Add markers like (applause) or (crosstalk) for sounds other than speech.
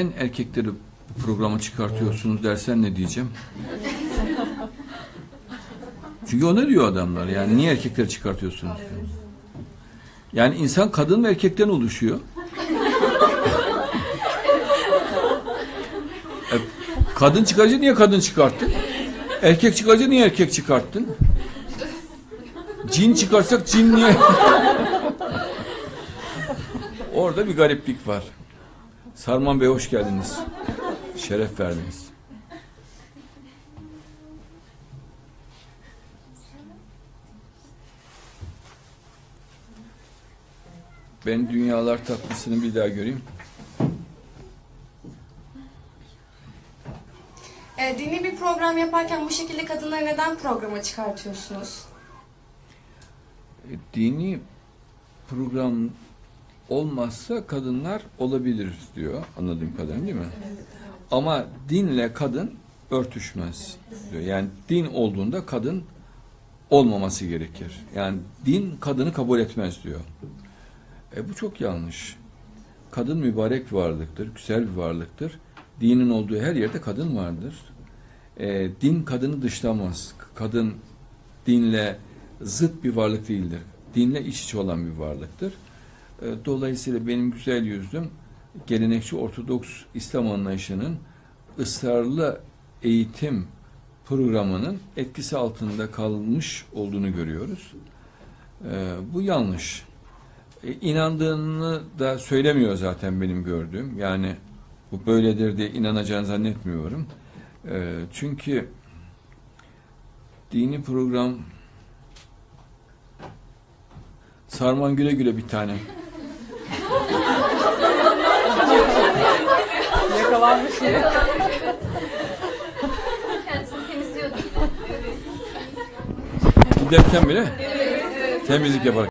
En erkekleri programa çıkartıyorsunuz dersen ne diyeceğim? Çünkü o ne diyor adamlar yani niye erkekleri çıkartıyorsunuz? Yani insan kadın ve erkekten oluşuyor. E, kadın çıkarınca niye kadın çıkarttın? Erkek çıkarınca niye erkek çıkarttın? Cin çıkarsak cin niye? (laughs) Orada bir gariplik var. Sarman Bey hoş geldiniz. Şeref verdiniz. Ben dünyalar tatlısını bir daha göreyim. E, dini bir program yaparken bu şekilde kadınları neden programa çıkartıyorsunuz? E, Dini program olmazsa kadınlar olabilir diyor anladığım kadarıyla değil mi? Ama dinle kadın örtüşmez diyor. Yani din olduğunda kadın olmaması gerekir. Yani din kadını kabul etmez diyor. E bu çok yanlış. Kadın mübarek bir varlıktır, güzel bir varlıktır. Dinin olduğu her yerde kadın vardır. E, din kadını dışlamaz. Kadın dinle zıt bir varlık değildir. Dinle iç içe olan bir varlıktır. E, Dolayısıyla benim güzel yüzlüm gelenekçi Ortodoks İslam anlayışının ısrarlı eğitim programının etkisi altında kalmış olduğunu görüyoruz. E, bu yanlış. E, inandığını da söylemiyor zaten benim gördüğüm. Yani bu böyledir diye inanacağını zannetmiyorum. E, çünkü dini program Sarman güle güle bir tane. Yakalanmış yine. Kendisini temizliyordu yine. Giderken bile temizlik yapar.